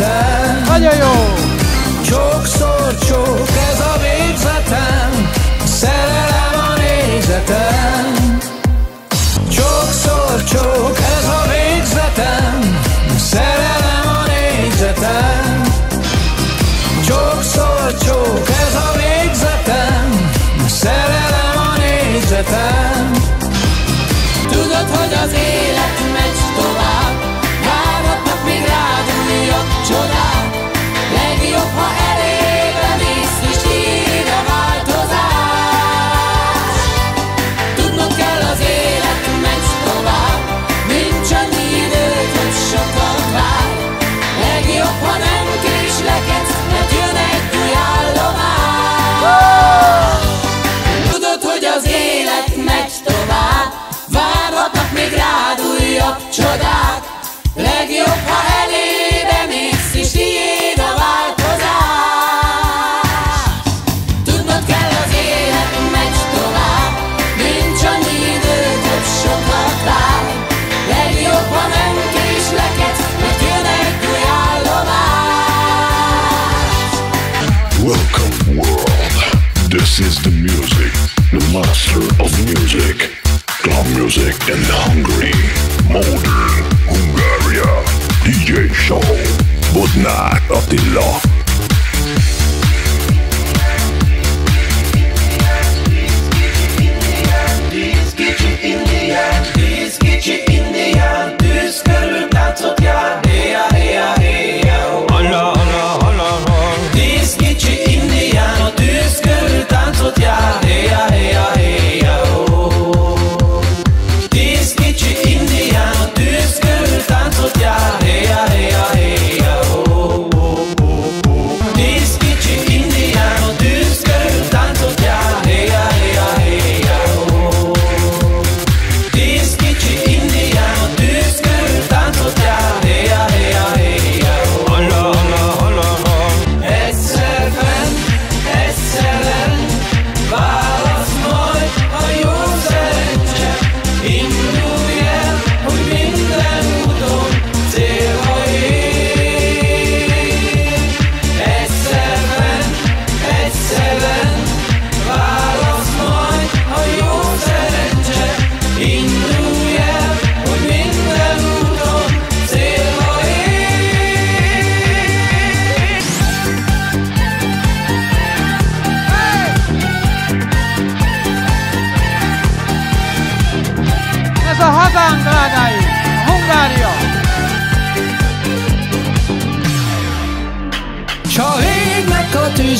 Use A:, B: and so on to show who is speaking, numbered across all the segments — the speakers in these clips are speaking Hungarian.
A: életem. Nagyon jó! Csókszor csók ez a végzetem Szerelem a nézetem. Csókszor csók ez a végzetem Szerelem a nézetem.
B: Csókszor csók ez Is the music,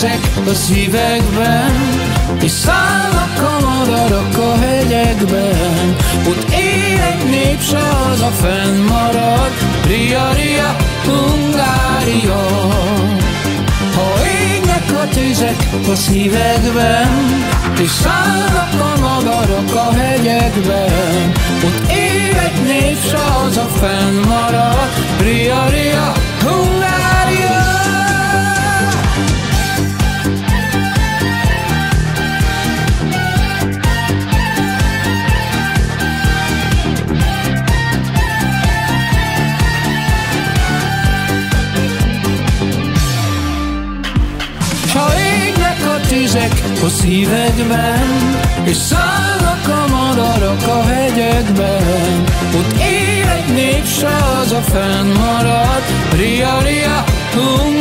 B: a szívekben És szállnak a madarak a hegyekben. Ott él egy nép, s az a fennmarad Ria, Ria, Hungária. Ha égnek a tüzek a szívekben És szállnak a madarak a hegyekben Ott él egy nép, s az a fennmarad tüzek a szívekben, és szállnak a madarak a hegyekben. Ott él egy nép, az a fennmarad, Ria, Ria, Hungária.